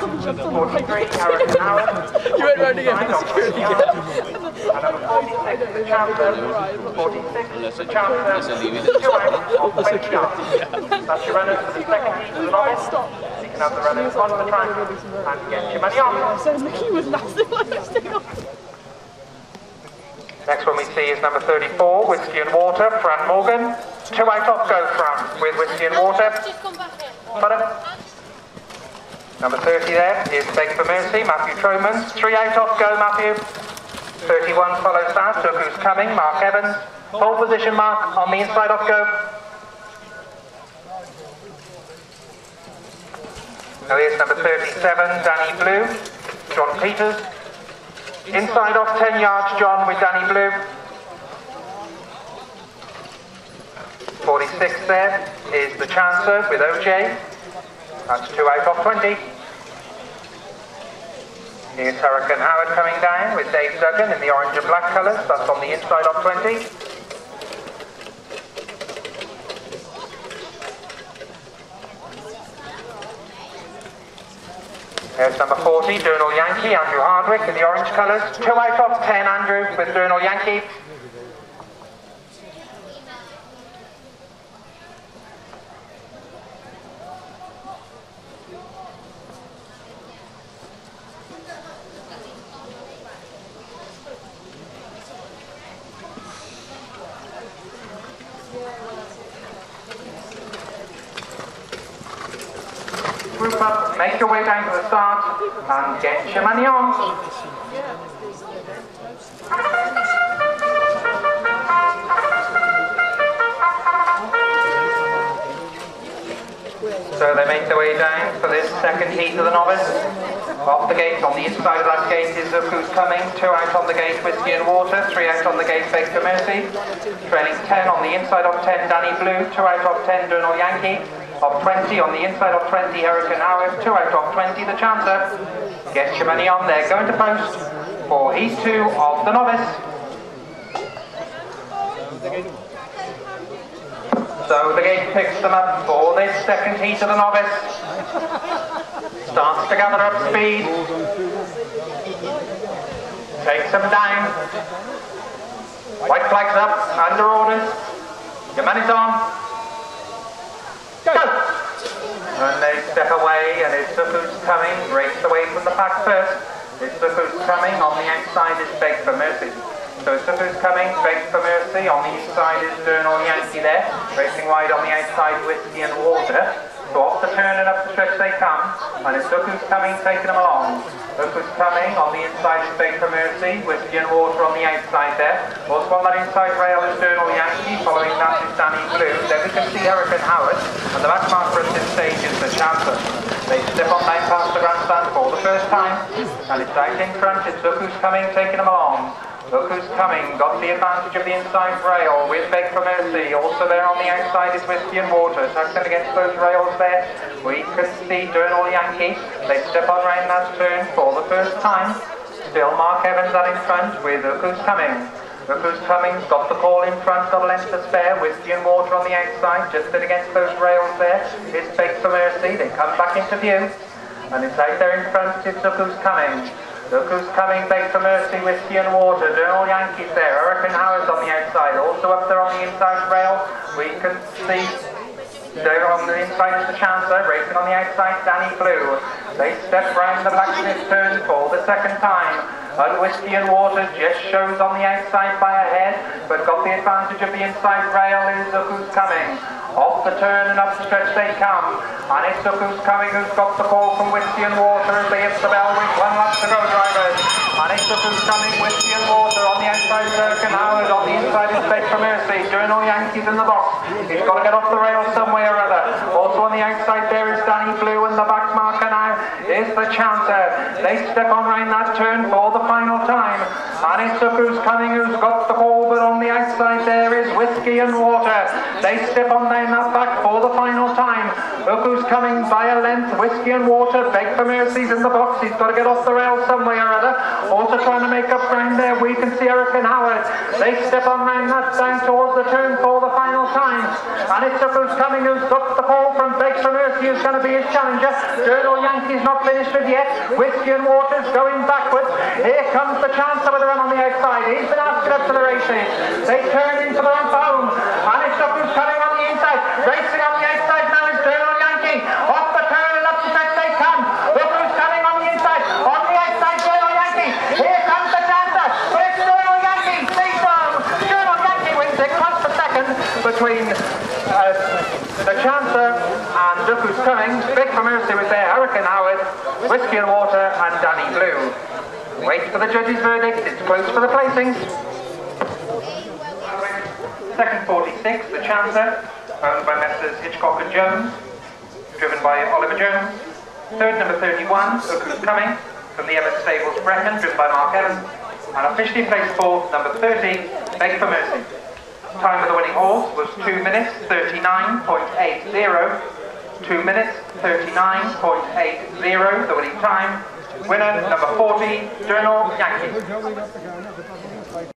43, Aaron Howard. You went round again with the security 46, the Chancellor. 46, the Chancellor. Two out of 20 yards. That's your runners for the second heat of the novice. You can have the runners on the track and get your money. Next one we see is number 34, Whiskey and Water, Fran Morgan. Two out off go, Fran, with Whiskey and Water. Pardon? Number 30 there is Beg for Mercy, Matthew Troman. 3-8 off go, Matthew. 31 follows that, look who's coming, Mark Evans. Hold position, Mark, on the inside off go. Now here's number 37, Danny Blue, John Peters. Inside off 10 yards, John, with Danny Blue. 46 there is the Chancer with OJ. That's two out of 20. Here's Hurricane Howard coming down with Dave Duggan in the orange and black colours. That's on the inside of 20. There's number 40, Durnal Yankee, Andrew Hardwick in the orange colours. Two out of 10, Andrew, with Durnal Yankee. Group up, make your way down to the start, and get your money on. So they make their way down for this second heat of the novice. Off the gate, on the inside of that gate is Look Who's Coming. Two out on the gate, Whiskey and Water. Three out on the gate, Beg for Mercy. Trailing 10 on the inside of 10, Danny Blue. Two out of 10, Durnal Yankee. Of 20 on the inside of 20, Hurricane Howard. Two out of 20, the Chancer. Gets your money on there. Going to post for heat two of the novice. So the gate picks them up for this second heat of the novice. Starts to gather up speed. Takes them down. White flags up, under orders. Your money's on. Go! And they step away and it's the who's coming, race away from the pack first. It's the who's coming, on the outside is Beg for Mercy. So it's the who's coming, Beg for Mercy, on the inside is Durnal Yankee there, racing wide on the outside, Whiskey and Water. So off the turn and up the stretch they come, and it's Look Who's Coming taking them along. Look Who's Coming, on the inside is Beg for Mercy, Whiskey and Water on the outside there. Also on that inside rail is Durnal Yankee, following that is Danny Blue. Then we can see Hurricane Howard, and the back marker at this stage Chancer. They step on down past the grandstand for the first time, and it's front, it's Look Who's Coming taking them along. Look who's coming, got the advantage of the inside rail with Beg for Mercy. Also there on the outside is Whiskey and Water, tucked in against those rails there. We can see Durnal Yankee. They step on round that turn for the first time. Still Mark Evans out in front with Look who's coming. Look who's coming, got the call in front, a length to spare. Whiskey and Water on the outside, just in against those rails there. It's Beg for Mercy, they come back into view. And it's out there in front, it's Look who's coming. Look who's coming, Beg for Mercy, Whiskey and Water, Durnal Yankees there, Hurricane Howard's on the outside, also up there on the inside rail, we can see there on the inside is the Chancellor, racing on the outside, Danny Blue. They step round the blacksmith turn for the second time, and Whiskey and Water just shows on the outside by a head, but got the advantage of the inside rail is Look Who's Coming. Off the turn and up the stretch they come, Look Who's Coming who's got the call from Whiskey and Water as they hit the bell with one lap to go, drivers. Look Who's Coming, Whiskey and Water on the outside, Hurricane Howard on the inside is Beg for Mercy. Journal Yankees in the box. He's got to get off the rail somewhere or other. Also on the outside there is Danny Blue and the back marker now is the Chancer. They step on round that turn for the final time. Look Who's Coming who's got the call, but on the outside there is Whiskey and Water. They step on their that back for the final time. Look who's coming by a length. Whiskey and Water. Beg for Mercy's in the box. He's got to get off the rail some way or other. Also trying to make up ground there. We can see Hurricane Howard. They step on round that down towards the turn for the final time. And it's who's coming who's got the call from Beg for Mercy who's going to be his challenger. Journal Yankee's not finished with yet. Whiskey and Waters going backwards. Here comes the Chancer with a run on the outside. He's been to go to the races. They turn into the run home. And it's up who's coming on the inside. Racing on the outside now is Journal Yankee. Off the turn and up the stretch they come. Look who's coming on the inside. On the outside, Journal Yankee. Here comes the Chancer. But it's Journal Yankee. Stay strong. Journal Yankee wins it. Cross for second between uh, the Chancer and Who's Coming. Beg for Mercy with their Hurricane Howard, Whiskey and Water and Danny Blue. Wait for the judge's verdict. It's close for the placings. Second 46, the Chancer, owned by Messrs Hitchcock and Jones, driven by Oliver Jones. Third, number 31, Look Who's Coming, from the Emmett Stables Brecon, driven by Mark Evans. And officially placed fourth, number 30, Beg for Mercy. Time of the winning horse was 2 minutes 39.80. 2 minutes 39.80, the winning time. Winner, number 40, Journal Yankee.